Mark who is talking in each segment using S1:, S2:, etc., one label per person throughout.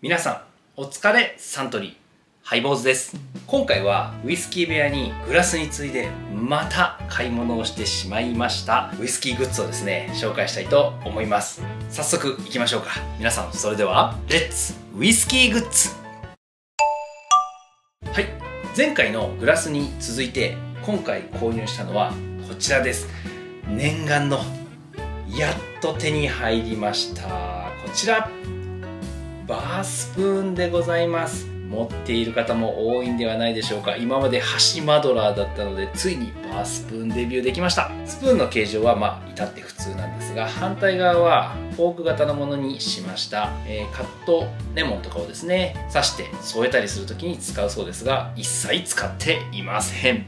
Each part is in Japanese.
S1: 皆さんお疲れサントリーハイボーズです。今回はウイスキー部屋にグラスに次いでまた買い物をしてしまいましたウイスキーグッズをですね紹介したいと思います。早速いきましょうか。皆さんそれではレッツウイスキーグッズ。はい。前回のグラスに続いて今回購入したのはこちらです。念願のやっと手に入りました。こちらバースプーンでございます。持っている方も多いんではないでしょうか。今まで箸マドラーだったのでついにバースプーンデビューできました。スプーンの形状はまあ至って普通なんですが反対側はフォーク型のものにしました、えー、カットレモンとかをですね刺して添えたりする時に使うそうですが一切使っていません。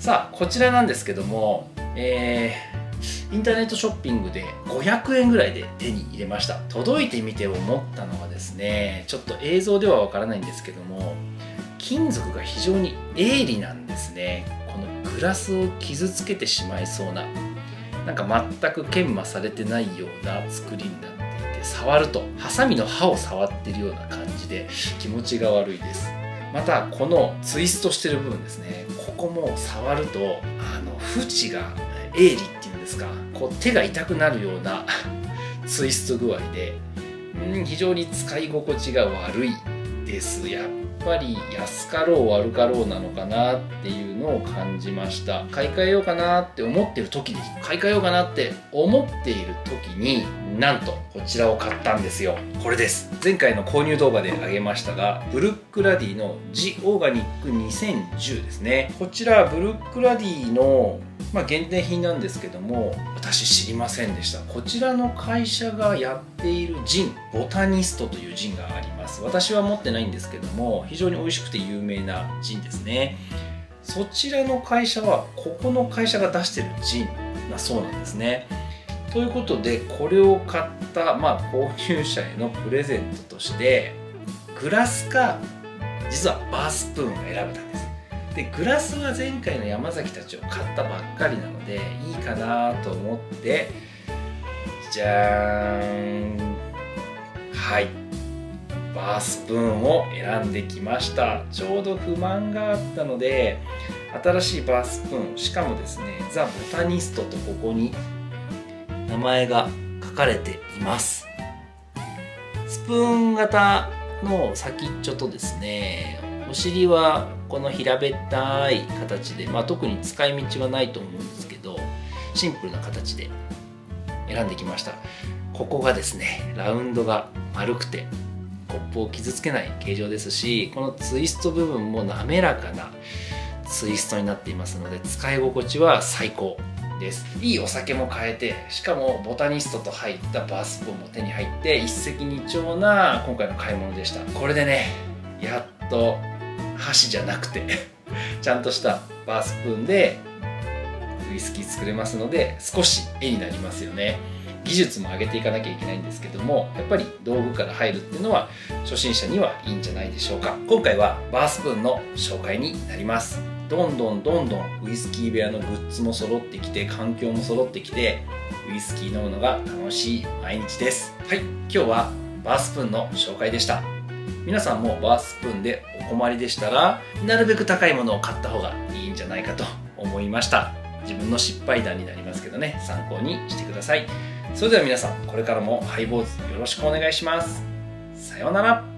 S1: さあこちらなんですけどもえーインターネットショッピングで500円ぐらいで手に入れました。届いてみて思ったのはですねちょっと映像ではわからないんですけども金属が非常に鋭利なんですね。このグラスを傷つけてしまいそうななんか全く研磨されてないような作りになっていて触るとハサミの刃を触ってるような感じで気持ちが悪いです。またこのツイストしてる部分ですね。ここも触るとあの縁が鋭利っていうんですかこう手が痛くなるような ツイスト具合で、うん、非常に使い心地が悪いですやっぱり安かろう悪かろうなのかなっていうのを感じました。買い替えようかなって思ってる時に買い替えようかなって思っている時になんとこちらを買ったんですよ。これです。前回の購入動画であげましたがブルックラディのジオーガニック2010ですね。こちらブルックラディのまあ、限定品なんですけども私知りませんでした。こちらの会社がやっているジンボタニストというジンがあります。私は持ってないんですけども非常に美味しくて有名なジンですね。そちらの会社はここの会社が出してるジンなそうなんですね。ということでこれを買った、まあ、購入者へのプレゼントとしてグラスか実はバースプーンを選べたんです。でグラスは前回の山崎たちを買ったばっかりなのでいいかなと思ってじゃーん。はい。バースプーンを選んできました。ちょうど不満があったので新しいバースプーンしかもですねザ・ボタニストとここに名前が書かれています。スプーン型の先っちょとですねお尻はこの平べったい形で、まあ、特に使い道はないと思うんですけどシンプルな形で選んできました。ここがですねラウンドが丸くてップを傷つけない形状ですしこのツイスト部分も滑らかなツイストになっていますので使い心地は最高です。いいお酒も買えてしかもボタニストと入ったバースプーンも手に入って一石二鳥な今回の買い物でした。これでねやっと箸じゃなくて ちゃんとしたバースプーンでウイスキー作れますので少し絵になりますよね。技術も上げていかなきゃいけないんですけどもやっぱり道具から入るっていうのは初心者にはいいんじゃないでしょうか。今回はバースプーンの紹介になります。どんどんどんどんウイスキー部屋のグッズも揃ってきて環境も揃ってきてウイスキー飲むのが楽しい毎日です。はい今日はバースプーンの紹介でした。皆さんもバースプーンでお困りでしたらなるべく高いものを買った方がいいんじゃないかと思いました。自分の失敗談になりますけどね。参考にしてください。それでは皆さんこれからもハイボーズよろしくお願いします。さようなら。